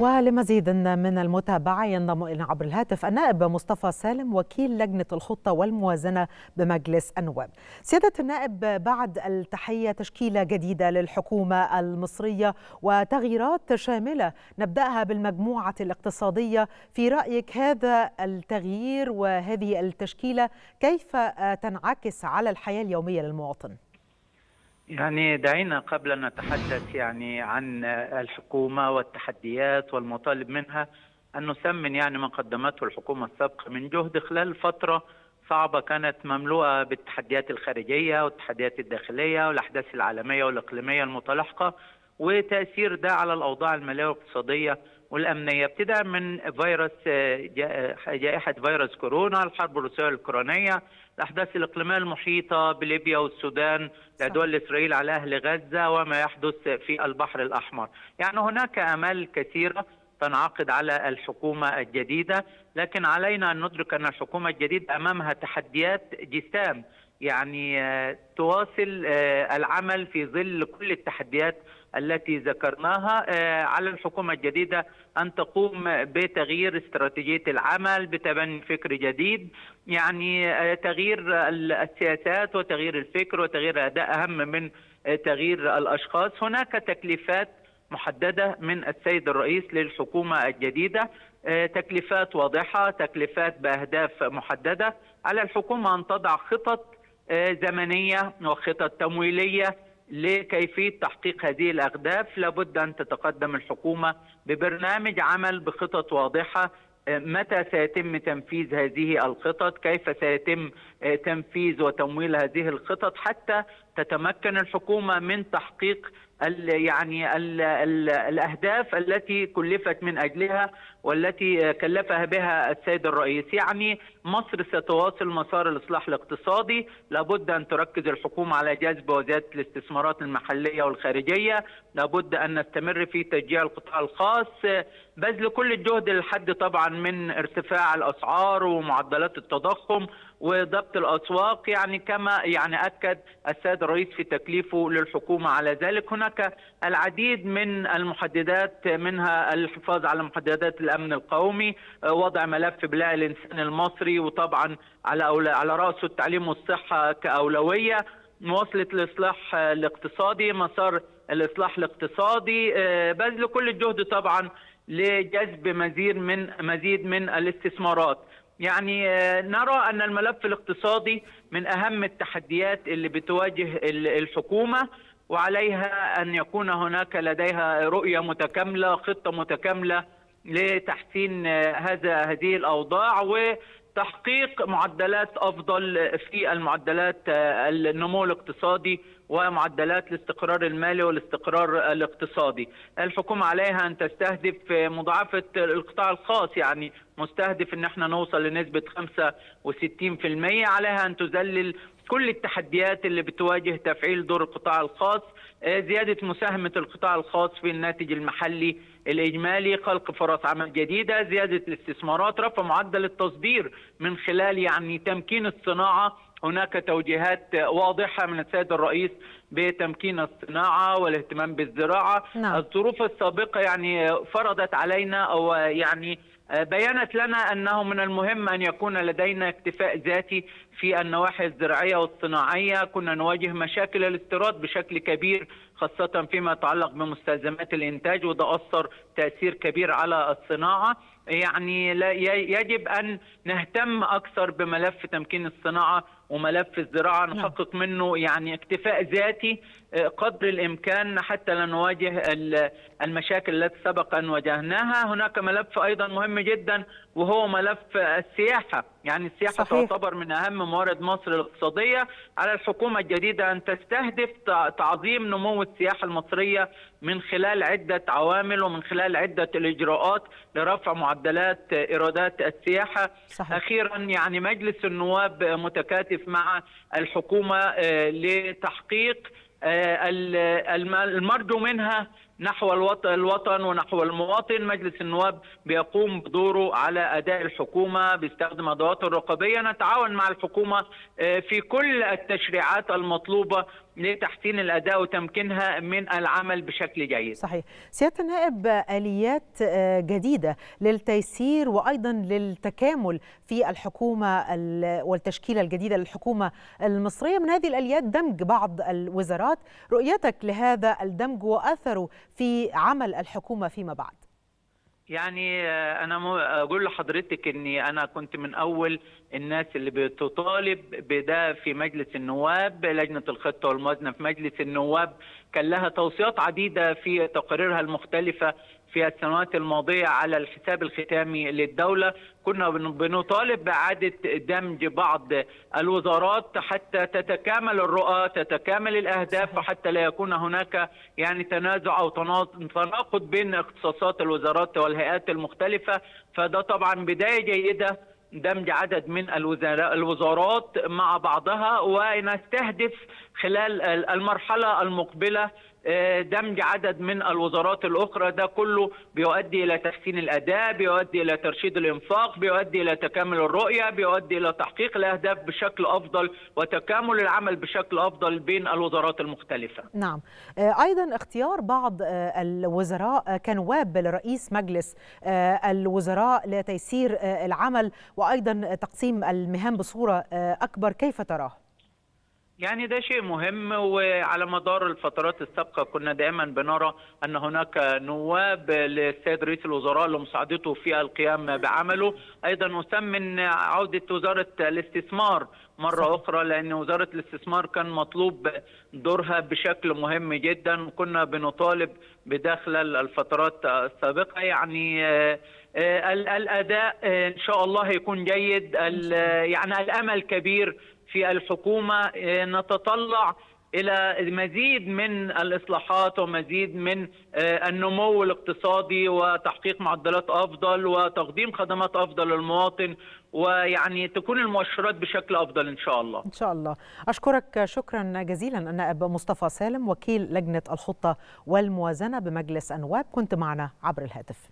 ولمزيد من المتابعة ينضم إلينا عبر الهاتف النائب مصطفى سالم وكيل لجنة الخطة والموازنة بمجلس النواب سيادة النائب بعد التحية تشكيلة جديدة للحكومة المصرية وتغييرات شاملة نبدأها بالمجموعة الاقتصادية في رأيك هذا التغيير وهذه التشكيلة كيف تنعكس على الحياة اليومية للمواطن؟ يعني دعينا قبل أن نتحدث يعني عن الحكومة والتحديات والمطالب منها أن نثمن يعني ما قدمته الحكومة السابقة من جهد خلال فترة صعبة كانت مملوءة بالتحديات الخارجية والتحديات الداخلية والأحداث العالمية والإقليمية المتلاحقة وتأثير ده على الأوضاع المالية والاقتصادية والأمنية. ابتداء من فيروس جائحة فيروس كورونا الحرب الروسية الأوكرانية الأحداث الإقليمية المحيطة بليبيا والسودان العدوان الإسرائيلي على أهل غزة وما يحدث في البحر الأحمر. يعني هناك أمال كثيرة تنعقد على الحكومة الجديدة لكن علينا أن ندرك أن الحكومة الجديدة أمامها تحديات جسام يعني تواصل العمل في ظل كل التحديات التي ذكرناها على الحكومة الجديدة أن تقوم بتغيير استراتيجية العمل بتبني فكر جديد. يعني تغيير السياسات وتغيير الفكر وتغيير الأداء أهم من تغيير الأشخاص. هناك تكليفات محددة من السيد الرئيس للحكومة الجديدة تكليفات واضحة تكليفات بأهداف محددة. على الحكومة أن تضع خطط زمنية وخطط تمويلية لكيفية تحقيق هذه الأهداف. لابد أن تتقدم الحكومة ببرنامج عمل بخطط واضحة. متى سيتم تنفيذ هذه الخطط؟ كيف سيتم تنفيذ وتمويل هذه الخطط؟ حتى تتمكن الحكومة من تحقيق ال يعني ال ال الأهداف التي كلفت من أجلها والتي كلفها بها السيد الرئيس. يعني مصر ستواصل مسار الإصلاح الاقتصادي. لابد أن تركز الحكومة على جذب وزيادة الاستثمارات المحلية والخارجية. لابد أن نستمر في تشجيع القطاع الخاص. بذل كل الجهد للحد طبعا من ارتفاع الأسعار ومعدلات التضخم وضبط الأسواق يعني كما يعني أكد السيد الرئيس في تكليفه للحكومة على ذلك. هناك العديد من المحددات منها الحفاظ على محددات الأمن القومي وضع ملف بلاء الإنسان المصري وطبعا على على راسه التعليم والصحه كأولوية. مواصلة الإصلاح الاقتصادي مسار الإصلاح الاقتصادي بذل كل الجهد طبعا لجذب مزيد من مزيد من الاستثمارات. يعني نرى أن الملف الاقتصادي من أهم التحديات اللي بتواجه الحكومة وعليها أن يكون هناك لديها رؤية متكاملة خطة متكاملة لتحسين هذا هذه الأوضاع وتحقيق معدلات أفضل في المعدلات النمو الاقتصادي ومعدلات الاستقرار المالي والاستقرار الاقتصادي. الحكومة عليها أن تستهدف مضاعفة القطاع الخاص يعني مستهدف أن إحنا نوصل لنسبة 65% عليها أن تذلل كل التحديات اللي بتواجه تفعيل دور القطاع الخاص زيادة مساهمة القطاع الخاص في الناتج المحلي الإجمالي خلق فرص عمل جديدة زيادة الاستثمارات رفع معدل التصدير من خلال يعني تمكين الصناعة هناك توجيهات واضحة من السيد الرئيس بتمكين الصناعة والاهتمام بالزراعة نعم. الظروف السابقة يعني فرضت علينا أو يعني بيانت لنا أنه من المهم أن يكون لدينا اكتفاء ذاتي في النواحي الزراعية والصناعية. كنا نواجه مشاكل الاستيراد بشكل كبير خاصة فيما يتعلق بمستلزمات الإنتاج وده أثر تأثير كبير على الصناعة. يعني لا يجب أن نهتم أكثر بملف تمكين الصناعة وملف الزراعة نحقق منه يعني اكتفاء ذاتي قدر الإمكان حتى لا نواجه المشاكل التي سبق أن واجهناها. هناك ملف أيضا مهم جدا وهو ملف السياحة يعني السياحة صحيح. تعتبر من أهم موارد مصر الاقتصادية على الحكومة الجديدة أن تستهدف تعظيم نمو السياحة المصرية من خلال عدة عوامل ومن خلال عدة الإجراءات لرفع معدلات إيرادات السياحة صحيح. أخيرا يعني مجلس النواب متكاتف مع الحكومة لتحقيق المرجو منها نحو الوطن ونحو المواطن. مجلس النواب بيقوم بدوره على أداء الحكومة بيستخدم أدواته الرقابية. نتعاون مع الحكومة في كل التشريعات المطلوبة لتحسين الأداء وتمكينها من العمل بشكل جيد. صحيح. سيادة النائب آليات جديدة للتيسير وأيضا للتكامل في الحكومة والتشكيلة الجديدة للحكومة المصرية من هذه الآليات دمج بعض الوزارات، رؤيتك لهذا الدمج وأثره في عمل الحكومة فيما بعد. يعني أنا أقول لحضرتك إني أنا كنت من أول الناس اللي بتطالب بده في مجلس النواب لجنة الخطة والموازنة في مجلس النواب كان لها توصيات عديدة في تقاريرها المختلفة في السنوات الماضية على الحساب الختامي للدولة. كنا بنطالب بإعادة دمج بعض الوزارات حتى تتكامل الرؤى تتكامل الأهداف وحتى لا يكون هناك يعني تنازع أو تناقض بين اختصاصات الوزارات والهيئات المختلفة. فده طبعا بداية جيدة دمج عدد من الوزارات مع بعضها ونستهدف خلال المرحلة المقبلة دمج عدد من الوزارات الأخرى. ده كله بيؤدي إلى تحسين الاداء بيؤدي إلى ترشيد الإنفاق بيؤدي إلى تكامل الرؤية بيؤدي إلى تحقيق الأهداف بشكل أفضل وتكامل العمل بشكل أفضل بين الوزارات المختلفة. نعم. أيضا اختيار بعض الوزراء كنواب لرئيس مجلس الوزراء لتيسير العمل وأيضا تقسيم المهام بصورة أكبر. كيف تراه؟ يعني ده شيء مهم وعلى مدار الفترات السابقة كنا دائما بنرى أن هناك نواب للسيد رئيس الوزراء لمساعدته في القيام بعمله، أيضا نسمن عودة وزارة الاستثمار مرة صح. أخرى لأن وزارة الاستثمار كان مطلوب دورها بشكل مهم جدا. كنا بنطالب بده خلال الفترات السابقة. يعني الأداء إن شاء الله يكون جيد. يعني الأمل كبير في الحكومة نتطلع إلى مزيد من الإصلاحات ومزيد من النمو الاقتصادي وتحقيق معدلات أفضل وتقديم خدمات أفضل للمواطن ويعني تكون المؤشرات بشكل أفضل إن شاء الله. إن شاء الله. أشكرك شكرا جزيلا النائب مصطفى سالم وكيل لجنة الخطة والموازنة بمجلس النواب كنت معنا عبر الهاتف.